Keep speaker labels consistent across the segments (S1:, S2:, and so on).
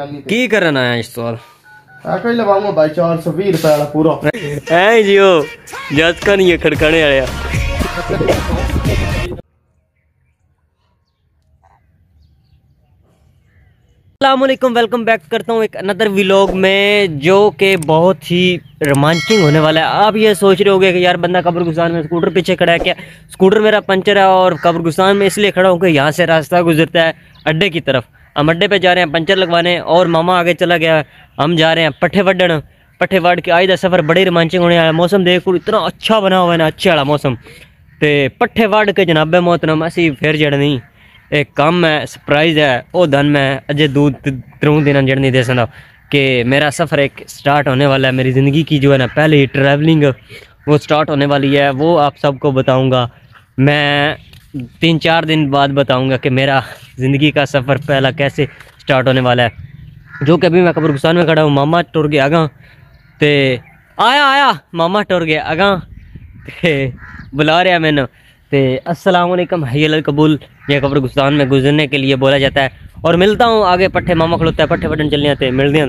S1: ਕੀ ਕਰਨ ਆਇਆ ਇਸ ਸਾਲ
S2: ਆ ਕੋਈ ਲਵਾਉਂਗਾ ਬਾਈ 420 ਰੁਪਏ ਵਾਲਾ ਪੂਰਾ
S1: ਐ ਜਿਓ ਜਦ ਕਾ ਨਹੀਂ ਖੜਕਾਣੇ ਵਾਲਿਆ असलम वेलकम बैक करता हूँ एक अनदर व्लॉग में जो कि बहुत ही रोमांचिंग होने वाला है आप ये सोच रहे होगे कि यार बंदा कब्रगुस्तान में स्कूटर पीछे खड़ा है क्या स्कूटर मेरा पंचर है और कब्रगुस्तान में इसलिए खड़ा हूँ कि यहाँ से रास्ता गुजरता है अड्डे की तरफ हम अड्डे पे जा रहे हैं, पंचर लगवाने और मामा आगे चला गया। हम जा रहे हैं पट्ठे वड्डन पट्ठे वड़ के आज का सफ़र, बड़ी रोमांचिंग होने है मौसम देखो इतना अच्छा बना हुआ है ना, अच्छे वाला मौसम। तो पट्ठे वड़ के जनाबे मोहतरम, असी फिर जड़नी। एक काम है सरप्राइज़ है वो धन मैं अजय दूध त्रों दिन जड़ नहीं दे सकता कि मेरा सफ़र एक स्टार्ट होने वाला है, मेरी ज़िंदगी की जो है ना, पहली ट्रैवलिंग वो स्टार्ट होने वाली है। वो आप सबको बताऊँगा। मैं तीन चार दिन बाद बताऊँगा कि मेरा ज़िंदगी का सफ़र पहला कैसे स्टार्ट होने वाला है? जो कि अभी मैं कब्रगुस्तान में खड़ा हूँ, मामा टुर गया आगा। तो आया आया, मामा टुर गया आगा। ते बुला रहा मैंने। ते वालेकुम हयल कबूल। ये कब्रगुस्तान में गुजरने के लिए बोला जाता है। और मिलता हूँ आगे पट्ठे, मामा खड़ोता है, पट्ठे बटन चलने आते मिलते हैं।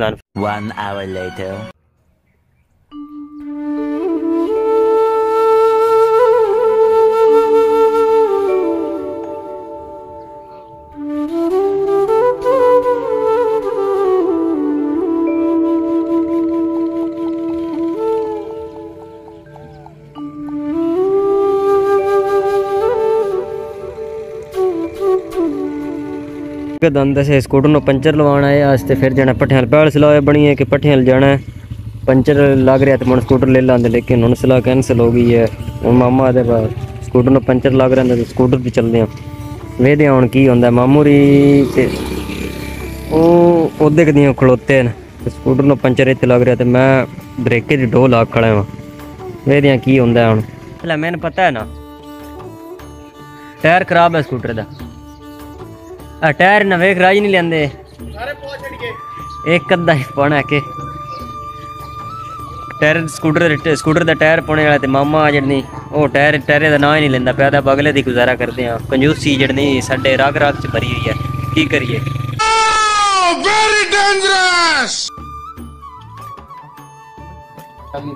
S1: दान
S3: One hour later.
S1: ਦੰਦ ਸੇ ਸਕੂਟਰ ਨੂੰ ਪੰਚਰ ਲਵਾਉਣਾ ਹੈ ਅੱਜ ਤੇ ਫਿਰ ਜਾਣਾ ਪੱਠਿਆਂ ਵਾਲ ਪਹਿਲ ਸਲਾਹ ਇਹ ਬਣੀ ਹੈ ਕਿ ਪੱਠਿਆਂ ਵਾਲ ਜਾਣਾ ਹੈ ਪੰਚਰ ਲੱਗ ਰਿਹਾ ਤੇ ਮਨ ਸਕੂਟਰ ਲੈ ਲਾਂਦੇ ਲੇਕਿਨ ਹੁਣ ਸਲਾਹ ਕੈਂਸਲ ਹੋ ਗਈ ਹੈ ਹੁਣ ਮਾਮਾ ਦੇ ਬਾਅਦ ਸਕੂਟਰ ਨੂੰ ਪੰਚਰ ਲੱਗ ਰਿਹਾ ਤੇ ਸਕੂਟਰ ਤੇ ਚੱਲਦੇ ਆ ਵੇਖਦੇ ਹਾਂ ਹੁਣ ਕੀ ਹੁੰਦਾ ਮਾਮੂਰੀ ਤੇ ਉਹ ਉਹਦੇ ਕਦੀਆਂ ਖਲੋਤੇ ਨੇ ਤੇ ਸਕੂਟਰ ਨੂੰ ਪੰਚਰ ਇੱਥੇ ਲੱਗ ਰਿਹਾ ਤੇ ਮੈਂ ਬ੍ਰੇਕੇ ਦੀ ਢੋ ਲਾ ਖੜਾ ਹਾਂ ਵੇਖਦੇ ਹਾਂ ਕੀ ਹੁੰਦਾ ਹੁਣ ਲੈ ਮੈਨੂੰ ਪਤਾ ਹੈ ਨਾ ਟਾਇਰ ਆ ਟਾਇਰ ਨਵੇਂ ਖਰਾਜ ਨਹੀਂ ਲੈਂਦੇ
S2: ਸਾਰੇ ਪਹੁੰਚ ਛੜੀਏ
S1: ਇੱਕ ਅੱਧਾ ਹੀ ਪਾਉਣਾ ਕਿ ਟਾਇਰ ਸਕੂਟਰ ਦੇ ਸਕੂਟਰ ਦਾ ਟਾਇਰ ਪਾਉਣੇ ਵਾਲਾ ਤੇ ਮਾਮਾ ਜੜਨੀ। ਉਹ ਟਾਇਰ ਟਾਇਰੇ ਦਾ ਨਾਂ ਹੀ ਨਹੀਂ ਲੈਂਦਾ ਪਿਆ ਤਾਂ ਬਗਲੇ ਦੀ ਗੁਜ਼ਾਰਾ ਕਰਦੇ ਆ ਕੰਜੂਸੀ ਜੜਨੀ ਸਾਡੇ ਰਾਗ ਰਾਗ ਚ ਭਰੀ ਹੋਈ ਹੈ। ਕੀ ਕਰੀਏ?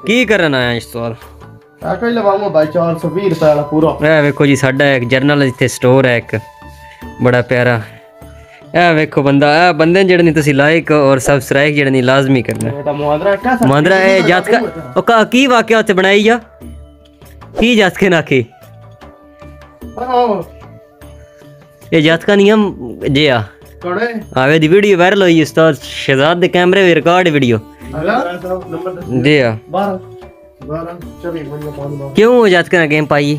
S1: ਕੀ ਕਰਨ ਆਇਆ ਇਸ ਸਾਲ
S2: ਆ ਕੋਈ ਲਵਾਉਂਗਾ ਬਾਈ 420 ਰੁਪਏ ਵਾਲਾ ਪੂਰਾ।
S1: ਇਹ ਵੇਖੋ ਜੀ ਸਾਡਾ ਇੱਕ ਜਰਨਲ ਇੱਥੇ ਸਟੋਰ ਹੈ ਇੱਕ। ਬੜਾ ਪਿਆਰਾ ਇਹ ਵੇਖੋ ਬੰਦਾ ਇਹ ਬੰਦੇ ਜਿਹੜੇ ਨਹੀਂ ਤੁਸੀਂ ਲਾਈਕ ਔਰ ਸਬਸਕ੍ਰਾਈਬ ਜਿਹੜੇ ਨਹੀਂ ਲਾਜ਼ਮੀ ਕਰਨਾ
S2: ਇਹ ਤਾਂ ਮੁਹਾਦਰਾ ਕਾ
S1: ਮਾਂਦਰਾ ਇਹ ਜੱਤ ਕਾ ਉਹ ਕਾ ਕੀ ਵਾਕਿਆ ਉੱਥੇ ਬਣਾਈ ਆ ਕੀ ਜੱਤ ਕੇ ਨਾਖੀ ਇਹ ਜੱਤ ਕਾ ਨਿਯਮ ਜੇ ਆ
S2: ਕੋੜੇ
S1: ਆਵੇ ਦੀ ਵੀਡੀਓ ਵਾਇਰਲ ਹੋਈ ਇਸ ਤੋਂ ਸ਼ਹਜ਼ਾਦ ਦੇ ਕੈਮਰੇ ਵਿੱਚ ਰਿਕਾਰਡ ਵੀਡੀਓ
S2: ਹਲਾ ਨੰਬਰ ਦੱਸ
S1: ਜੇ ਆ
S2: 12 12 24 ਮੰਨ ਪਾਉਂ ਦਾ
S1: ਕਿਉਂ ਉਹ ਜੱਤ ਕਾ ਗੇਮ ਪਾਈ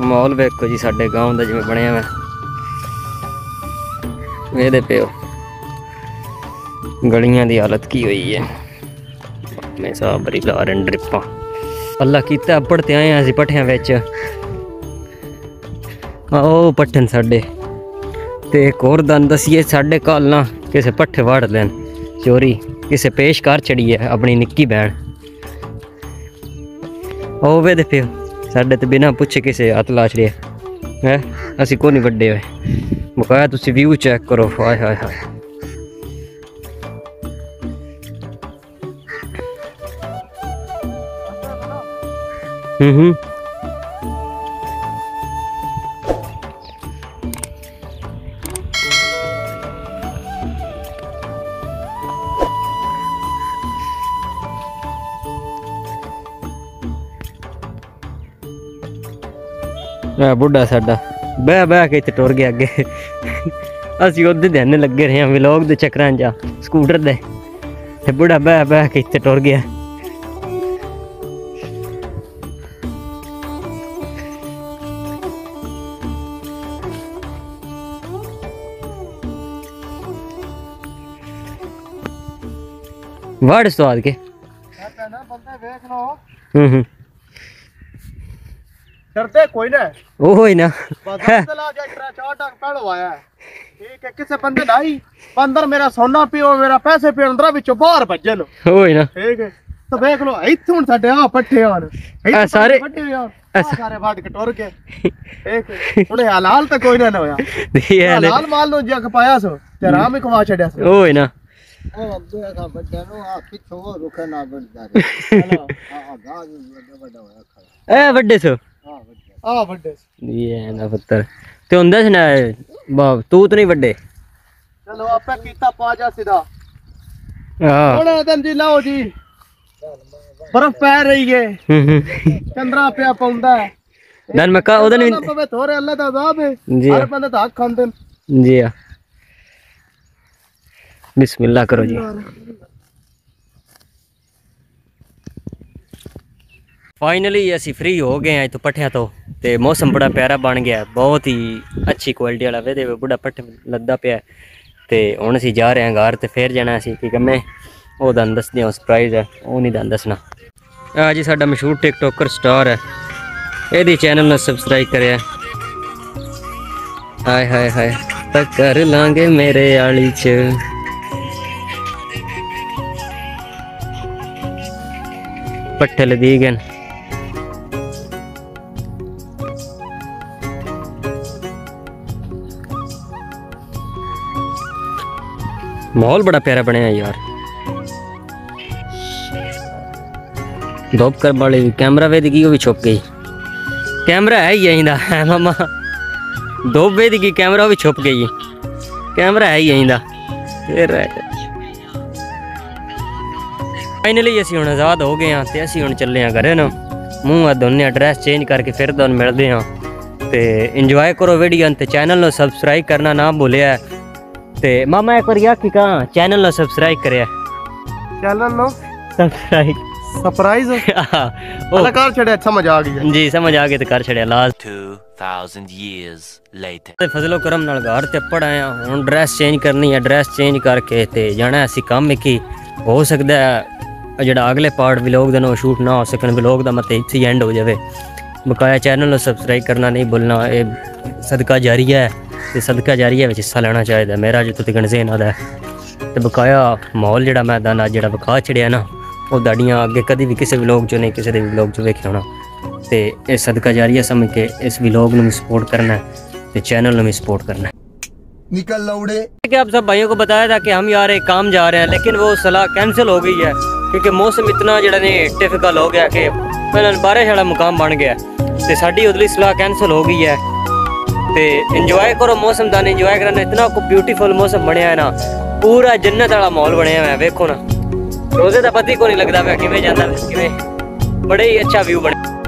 S1: ਮਾਹੌਲ ਵੇਖੋ ਜੀ, ਸਾਡੇ ਗਾਂਵ ਦਾ ਜਿਵੇਂ ਬਣਿਆ ਵਾ ਵੇਦੇ ਪਿਓ। ਗਲੀਆਂ ਦੀ ਹਾਲਤ ਕੀ ਹੋਈ ਹੈ? ਮੈਂ ਸਾਹ ਬਰੀ ਡ੍ਰਿਪਾਂ। ਅੱਲਾ ਕੀਤਾ, ਅੱਪੜ ਤੇ ਆਏ ਹਾਂ ਅਸੀਂ ਪੱਠਿਆਂ ਵਿੱਚ। ਆਓ ਪੱਠਨ ਸਾਡੇ। ਤੇ ਇੱਕ ਹੋਰ ਦੰਦ ਦਸੀਏ, ਸਾਡੇ ਕੱਲ ਨਾ ਕਿਸੇ ਪੱਠੇ ਵੜ ਲੈਣ। ਚੋਰੀ, ਕਿਸੇ ਪੇਸ਼ ਕਰ ਚੜੀ ਹੈ ਆਪਣੀ ਨਿੱਕੀ ਬੈਣ ਉਹ ਵੇ ਦੇ ਪਿਓ। ਸਾਡੇ ਤੇ ਬਿਨਾ ਪੁੱਛੇ ਕਿਸੇ ਹੱਥ ਲਾ ਛੜਿਆ ਹੈ ਅਸੀਂ ਕੋਈ ਨਹੀਂ ਵੱਡੇ ਹੋਏ ਮੁਕਾਇਆ ਤੁਸੀਂ ਵਿਊ ਚੈੱਕ ਕਰੋ ਹਾਏ ਹਾਏ ਹਾਏ ਹੂੰ ਹੂੰ ਬੁੱਢਾ ਸਾਡਾ ਬਹਿ ਬਹਿ ਕੇ ਇੱਥੇ ਟੁਰ ਗਿਆ ਅੱਗੇ ਅਸੀਂ ਉਹਦੇ ਧਿਆਨ ਲੱਗੇ ਰਹੇ ਹਾਂ ਵਲੌਗ ਦੇ ਚੱਕਰਾਂ 'ਚ ਸਕੂਟਰ ਦੇ ਤੇ ਬੁੱਢਾ ਬਹਿ ਬਹਿ ਕੇ ਇੱਥੇ ਟੁਰ ਗਿਆ ਵੜ ਸਵਾਦ ਕੇ
S2: कहता है ना बंदे देख लो
S1: ਹੂੰ ਹੂੰ
S2: डरते कोई ना
S1: ਉਹ ਹੀ ਨਾ
S2: बाजार से ला जा ट्रा चार टक पहलो आया है ठीक है किसे बंदे नहीं अंदर मेरा सोना पियो मेरा पैसे पियो अंदर बिचो बाहर भजन
S1: ਉਹ ਹੀ ਨਾ
S2: ठीक है तो देख लो इत्थे हुन साडे आ पट्ठे आन
S1: आ सारे-
S2: पट्ठे आन सारे फाट के टुर के एक हुन हलाल तो कोई ना ना होया
S1: ਇਹ ਲੈ
S2: हलाल माल नो जग पाया सो ते राम ही कमा छड़या सो
S1: ਉਹ ਹੀ ਨਾ
S2: ओ अब्दुल का बड्डा नो आ पिछो रुखे ना बढ़दा हेलो आ गा बड़ा बड़ा होया खड़ा
S1: ਇਹ ਵੱਡੇ ਸੋ
S2: ਆ ਵੱਡੇ
S1: ਇਹ ਐ ਨਾ ਪੁੱਤਰ ਤੇ ਹੁੰਦਾ ਸੀ ਨਾ ਬਾਬ ਤੂੰ ਤਾਂ ਨਹੀਂ ਵੱਡੇ
S2: ਚਲੋ ਆਪੇ ਕੀਤਾ ਪਾਜਾ ਸਿਦਾ
S1: ਹਾਂ
S2: ਹੁਣ ਤਾਂ ਜੀ ਲਾਓ ਜੀ ਬਰਫ ਪੈ ਰਹੀ
S1: ਏ
S2: ਚੰਦਰਾ ਪਿਆ ਪਉਂਦਾ
S1: ਦਨ ਮੱਕਾ ਉਹਦੇ
S2: ਨੇ ਪਵੇ ਥੋੜੇ ਅੱਲਾ ਦਾ ਅਜ਼ਾਬ ਹੈ ਹਰ ਬੰਦੇ ਤਾਂ ਹੱਕ ਖਾਂਦੇ
S1: ਜੀ ਆ ਬਿਸਮਿਲ੍ਲਾ ਕਰੋ ਜੀ ਫਾਈਨਲੀ ਅਸੀਂ ਫ੍ਰੀ ਹੋ ਗਏ ਆ ਇਤੋਂ ਪੱਠਿਆਂ ਤੋਂ ਤੇ ਮੌਸਮ ਬੜਾ ਪਿਆਰਾ ਬਣ ਗਿਆ। ਬਹੁਤ ਹੀ ਅੱਛੀ ਕੁਆਲਿਟੀ ਵਾਲਾ ਵੇ ਬੁੱਢਾ ਪੱਠ ਲੱਦਾ ਪਿਆ। ਹੈ। ਤੇ ਹੁਣ ਅਸੀਂ ਜਾ ਰਹੇ ਹਾਂ ਘਰ ਤੇ ਫੇਰ ਜਾਣਾ ਅਸੀਂ। ਕਿ ਕੰਮੇ? ਉਹ ਤੁਹਾਨੂੰ ਦੱਸਦੇ ਹਾਂ ਸਰਪ੍ਰਾਈਜ਼ ਹੈ। ਉਹ ਨਹੀਂ ਤੁਹਾਨੂੰ ਦੱਸਣਾ। ਆ ਜੀ, ਸਾਡਾ ਮਸ਼ਹੂਰ ਟਿਕਟੋਕਰ ਸਟਾਰ ਹੈ। ਇਹਦੀ ਚੈਨਲ ਨੂੰ ਸਬਸਕ੍ਰਾਈਬ ਕਰਿਆ। ਹਾਏ ਹਾਏ ਹਾਏ। ਤਾਂ ਕਰ ਲਾਂਗੇ ਮੇਰੇ ਆਲੀ ਚ। ਪੱਠੇ ਲਦੀ ਗਨ माहौल बड़ा प्यारा बनाया यार। धोप कर कैमरा वे दिखी वो भी छुप गई। कैमरा है यहीं दा, है मामा। धोप वे दिखी कैमरा भी छुप गई। कैमरा है यहीं दा। फाइनली असं हम आज़ाद हो गए हाँ तो असं हम चले हाँ घरें मूँह हाथ धोने ड्रैस चेंज करके फिर तो तुम मिलते हाँ। तो इंजॉय करो वीडियो तो चैनल में सबसक्राइब करना ना भूलिया ਤੇ ਮਾਮਾ ਇੱਕ ਵਾਰੀ ਆਖੀ ਕਾ ਚੈਨਲ ਨੂੰ ਸਬਸਕ੍ਰਾਈਬ ਕਰਿਆ।
S2: ਚੈਨਲ ਨੂੰ?
S1: ਸਬਸਕ੍ਰਾਈਬ
S2: ਸਰਪ੍ਰਾਈਜ਼
S1: ਉਹ
S2: ਅਲਕਾਰ ਛੜਿਆ ਸਮਝ ਆ ਗਈ
S1: ਜੀ ਸਮਝ ਆ ਗਏ ਤੇ ਕਰ ਛੜਿਆ ਲਾਜ਼
S3: 2000 years later
S1: ਤੇ ਫਜ਼ਲੋ ਕਰਮ ਨਾਲ ਘਰ ਤੇ ਪੜ ਆਇਆ ਹੁਣ ਡਰੈਸ ਚੇਂਜ ਕਰਨੀ ਹੈ ਡਰੈਸ ਚੇਂਜ ਕਰਕੇ ਤੇ ਜਾਣਾ ਅਸੀਂ ਕੰਮ ਕੀ ਹੋ। ਸਕਦਾ ਜਿਹੜਾ ਅਗਲੇ ਪਾਰਟ ਵਲੌਗ ਦਾ ਨਾ ਸ਼ੂਟ ਨਾ ਹੋ ਸਕਣ ਵਲੌਗ ਦਾ ਮਤਲਬ ਇੱਥੇ ਐਂਡ ਹੋ ਜਾਵੇ। ਬਕਾਇਆ ਚੈਨਲ ਨੂੰ ਸਬਸਕ੍ਰਾਈਬ ਕਰਨਾ ਨਹੀਂ ਭੁੱਲਣਾ ਇਹ ਸਦਕਾ ਜਾਰੀਆ ਹੈ। ਤੇ ਸਦਕਾ ਜਾਰੀਆ ਵਿੱਚ ਹਿੱਸਾ ਲੈਣਾ ਚਾਹੀਦਾ ਮੇਰਾ ਜਿੱਤੋਂ ਤੱਕ ਜ਼ੇਨ ਆਦਾ ਤੇ ਬਕਾਇਆ ਮਾਹੌਲ ਜਿਹੜਾ ਮੈਦਾਨ ਆ ਜਿਹੜਾ ਵਿਖਾ ਛੜਿਆ ਨਾ ਉਹ ਦਾੜੀਆਂ ਅੱਗੇ ਕਦੀ ਵੀ ਕਿਸੇ ਵਲੌਗ 'ਚ ਨਹੀਂ ਕਿਸੇ ਦੇ ਵਲੌਗ 'ਚ ਵੇਖਿਆ ਹੋਣਾ ਤੇ ਇਹ ਸਦਕਾ ਜਾਰੀਆ ਸਮਝ ਕੇ ਇਸ ਵਲੌਗ ਨੂੰ ਵੀ ਸਪੋਰਟ ਕਰਨਾ ਹੈ ਤੇ चैनल में सपोर्ट करना है
S2: ਨਿਕਲ ਲੌੜੇ
S1: कि आप सब भाइयों को बताया था कि हम यार एक काम जा रहे हैं लेकिन वो सलाह कैंसिल हो गई है क्योंकि मौसम इतना जड़ा ने टिपिकल हो गया कि ਪਹਿਲਾਂ ਬਾਰਿਸ਼ ਵਾਲਾ ਮੁਕਾਮ ਬਣ ਗਿਆ ਤੇ ਸਾਡੀ ਉਦਲੀ ਸਲਾਹ ਕੈਂਸਲ ਹੋ ਗਈ ਹੈ ਤੇ ਇੰਜੋਏ ਕਰੋ ਮੌਸਮ ਦਾ ਇੰਜੋਏ ਕਰਨਾ ਇਤਨਾ ਕੋ ਬਿਊਟੀਫੁਲ ਮੌਸਮ ਬਣਿਆ ਹੈ ਨਾ, ਪੂਰਾ ਜੰਨਤ ਵਾਲਾ ਮਾਹੌਲ ਬਣਿਆ ਹੋਇਆ, ਵੇਖੋ ਨਾ। ਰੋਜ਼ੇ ਦਾ ਪਤੀ ਕੋ ਨਹੀਂ ਲੱਗਦਾ ਪਿਆ, ਕਿਵੇਂ ਜਾਂਦਾ, ਕਿਵੇਂ ਬੜੇ ਹੀ ਅੱਛਾ ਵਿਊ ਬਣਿਆ।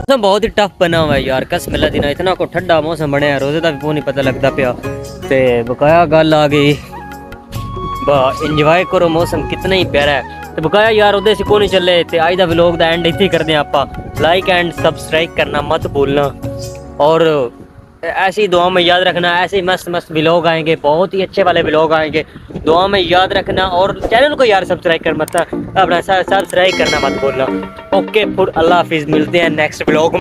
S1: मौसम बहुत ही टफ बना हुआ है यार। कस मिला दिन इतना को ठंडा मौसम बनया रोज़े का भी वो नहीं पता लगता पाया। तो बकाया गल आ गई। वाह इंजॉय करो मौसम, कितना ही प्यारा है। तो बकाया यार उदे से कौन चले। तो आज का बलॉग का एंड इतनी करते हैं आप। लाइक एंड सबसक्राइब करना मत भूलना। और ऐसी दुआ में याद रखना, ऐसे ही मस्त मस्त ब्लॉग आएँगे, बहुत ही अच्छे वाले ब्लॉग आएँगे। दुआ में याद रखना और चैनल को यार सब्सक्राइब कर मत अपना सब्सक्राइब करना मत भूलना। ओके फिर अल्लाह हाफिज मिलते हैं नेक्स्ट ब्लॉग